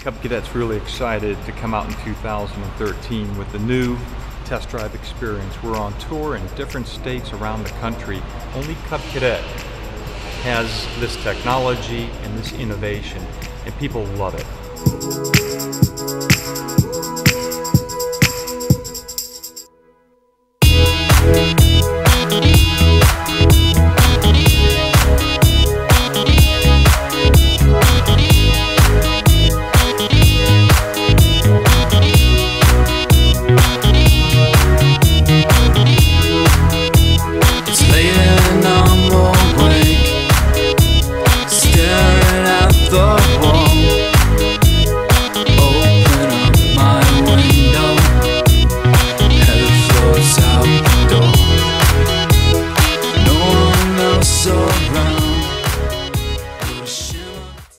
Cub Cadet's really excited to come out in 2013 with the new test drive experience. We're on tour in different states around the country. Only Cub Cadet has this technology and this innovation, and people love it.